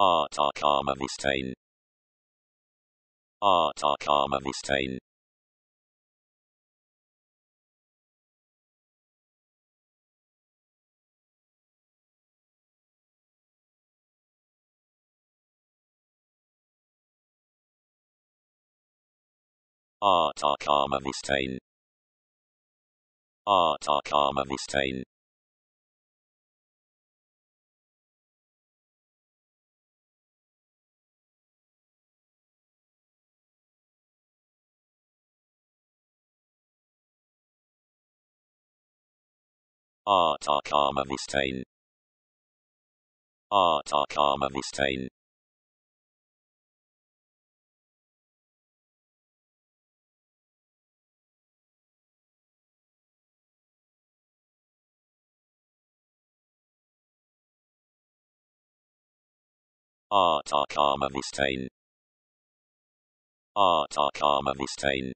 Atacamavistain. Atacamavistain. Atacamavistain. Atacamavistain. Atacamavistain. Atacamavistain. Atacamavistain. Atacamavistain.